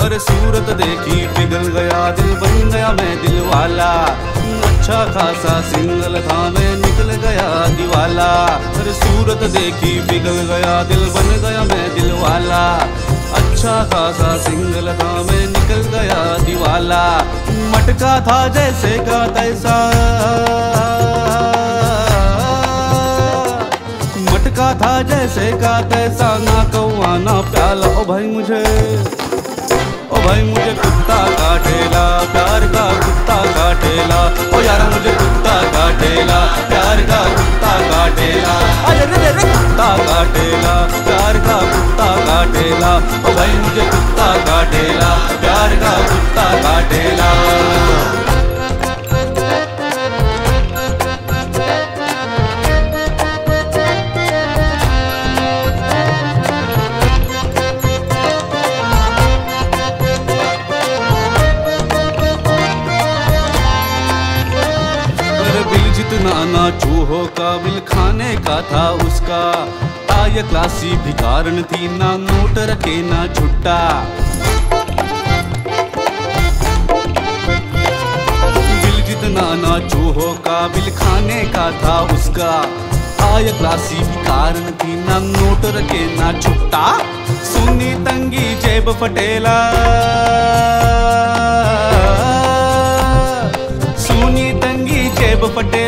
अरे सूरत देखी, पिघल गया दिल, बन गया मैं दिल वाला अच्छा खासा सिंगल था, मैं निकल गया दीवाला। अरे सूरत देखी, पिघल गया दिल, बन गया मैं दिल वाला अच्छा खासा सिंगल था मैं निकल गया दीवाला। मटका था जैसे का तैसा। मटका था जैसे का तैसा। ना कौआ, ना प्याला, ओ भाई मुझे। ओ भाई मुझे कुत्ता काटेला, प्यार का कुत्ता काटेला। ओ यार मुझे कुत्ता काटेला, प्यार का कुत्ता काटेला। अरे रे रे। कुत्ता काटेला, प्यार का कुत्ता काटेला। ओ जितना ना चूहो का, बिल खाने का था उसका। आय क्लासी भिकारन थी ना, नोट रखे ना छुट्टा। बिल जितना ना चूहो का, बिल खाने का था उसका। आय क्लासी भिकारन थी ना, नोट रखे ना छुट्टा। सुनी तंगी जेब फटेला। सुनी तंगी जेब पटेला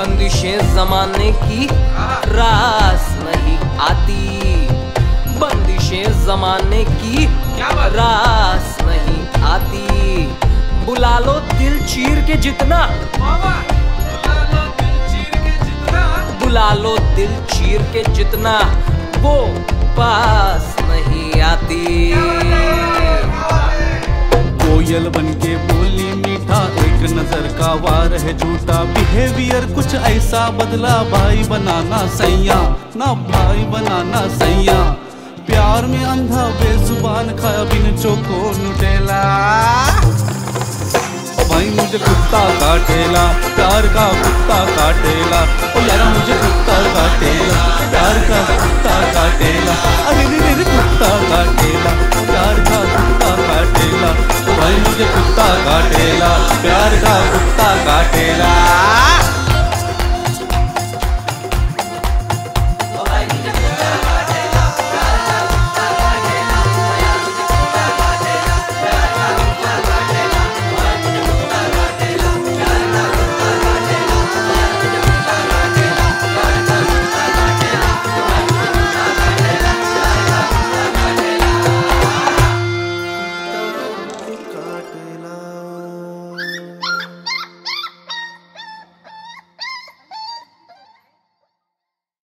बंदिशें जमाने की रास नहीं आती। बंदिशें जमाने की रास नहीं आती। बुला लो दिल चीर के जितना। बुला लो दिल चीर के जितना। वो पास नहीं आती। कोयल बन के बोली मीठा एक नज़र का वार है झूठा बिहेवियर कुछ ऐसा बदला भाई बनाना सैया, ना भाई बनाना सैया। प्यार में अंधा बेजुबान खाया बिन चोको नुटेला। भाई मुझे कुत्ता काटेला प्यार का कुत्ता काटेला प्यार का कुत्ता काटेला